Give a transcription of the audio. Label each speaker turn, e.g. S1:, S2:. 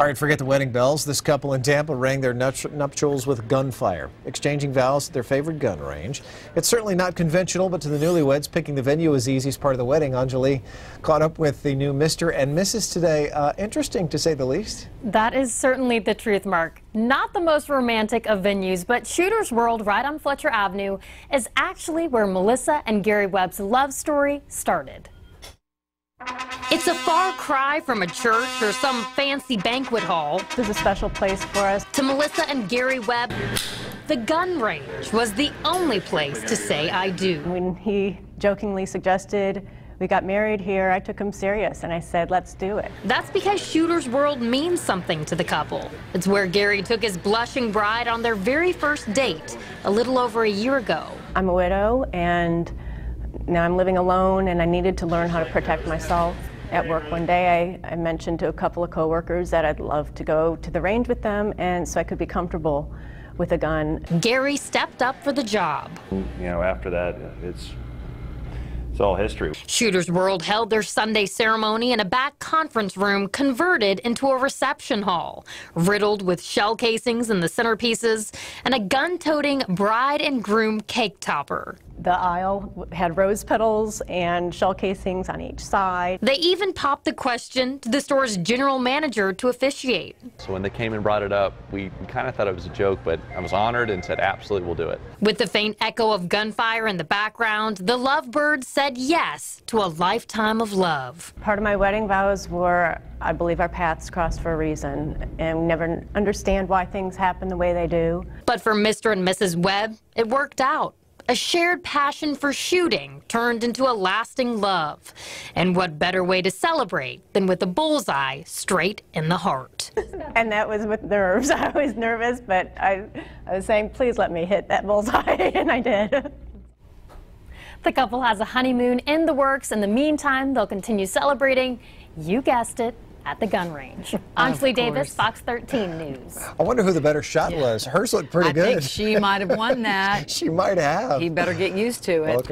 S1: All right, forget the wedding bells. This couple in Tampa rang their nuptials with gunfire, exchanging vows at their favorite gun range. It's certainly not conventional, but to the newlyweds, picking the venue was the easiest part of the wedding. Anjali caught up with the new Mr. and Mrs. today. Uh, interesting, to say the least.
S2: That is certainly the truth, Mark. Not the most romantic of venues, but Shooter's World right on Fletcher Avenue is actually where Melissa and Gary Webb's love story started. It's a far cry from a church or some fancy banquet hall.
S3: This is a special place for us.
S2: To Melissa and Gary Webb, the gun range was the only place to say I do.
S3: When he jokingly suggested we got married here, I took him serious and I said, let's do it.
S2: That's because Shooter's World means something to the couple. It's where Gary took his blushing bride on their very first date a little over a year ago.
S3: I'm a widow and now I'm living alone and I needed to learn how to protect myself at work one day, I, I, mentioned to a couple of coworkers that I'd love to go to the range with them, and so I could be comfortable with a gun.
S2: Gary stepped up for the job.
S4: You know, after that, it's it's all history.
S2: Shooters World held their Sunday ceremony in a back conference room converted into a reception hall, riddled with shell casings in the centerpieces and a gun-toting bride and groom cake topper.
S3: The aisle had rose petals and shell casings on each side.
S2: They even popped the question to the store's general manager to officiate.
S4: So when they came and brought it up, we kind of thought it was a joke, but I was honored and said, absolutely, we'll do it.
S2: With the faint echo of gunfire in the background, the lovebirds said yes to a lifetime of love.
S3: Part of my wedding vows were I believe our paths crossed for a reason, and we never understand why things happen the way they do.
S2: But for Mr. and Mrs. Webb, it worked out. A shared passion for shooting turned into a lasting love. And what better way to celebrate than with a bullseye straight in the heart?
S3: and that was with nerves. I was nervous, but I, I was saying, please let me hit that bullseye, and I did.
S2: The couple has a honeymoon in the works. In the meantime, they'll continue celebrating, you guessed it, at the gun range. Anjali Davis, Fox 13 News.
S1: I wonder who the better shot yeah. was. Hers looked pretty
S5: I
S1: good.
S5: she might have won that.
S1: she might have.
S5: He better get used to it. Okay.